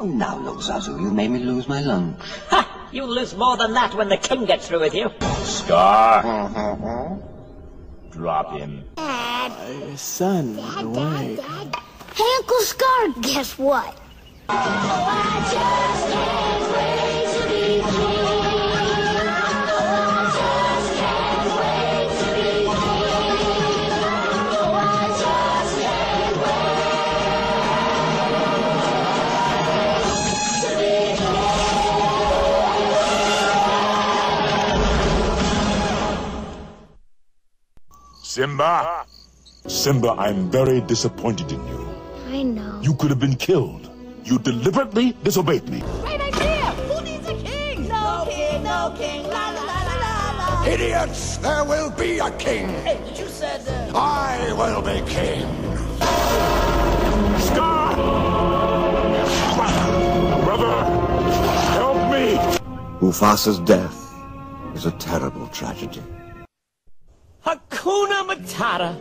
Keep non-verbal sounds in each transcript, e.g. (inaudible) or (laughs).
Oh, now look, Zazu, you made me lose my lunch. Ha! You'll lose more than that when the king gets through with you. Scar. (laughs) Drop him. My son is away. Hey, Uncle Scar, guess what? (laughs) Simba. Simba, I'm very disappointed in you. I know. You could have been killed. You deliberately disobeyed me. Great idea! Who needs a king? No king, no king, la la la la la la. Idiots! There will be a king! Hey, but you said uh... I will be king! Scar! Brother, help me! Mufasa's death is a terrible tragedy. Hakuna Matata.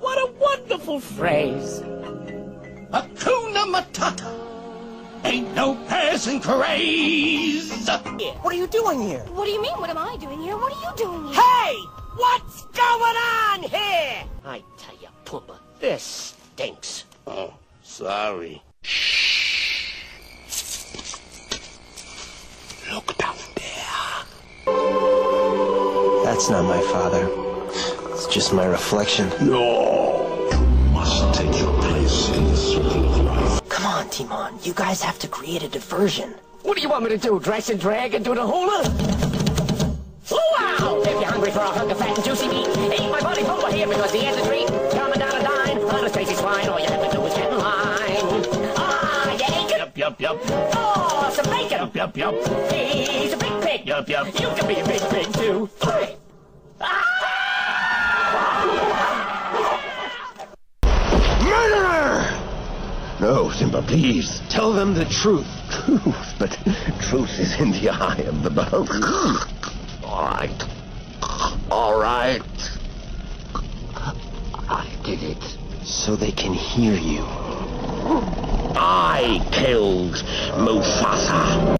What a wonderful phrase. Hakuna Matata! Ain't no passing craze! What are you doing here? What do you mean? What am I doing here? What are you doing here? Hey! What's going on here? I tell you, Pumbaa, this stinks. Oh, sorry. That's not my father. It's just my reflection. No! You must take your place in the circle of life. Come on, Timon. You guys have to create a diversion. What do you want me to do? Dress and drag and do the hula? Wow! If you're hungry for a hunk of fat and juicy meat, eat my buddy Pumbaa here because he has a treat. Coming down a dime on a Stacy swine. All you have to do is get in line. Ah, yeah, Yup, yup, yup. Oh, some bacon. Yup, yup, yup. He's a big pig. Yup, yup. You can be a big pig too. Three. No, Simba, please. Tell them the truth. Truth, but truth is in the eye of the beholder. All right. All right. I did it so they can hear you. I killed Mufasa.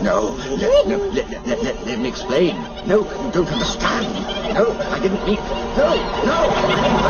No, let, no, let, let, let, let me explain. No, you don't understand. No, I didn't mean. No, no, I, I understand. No.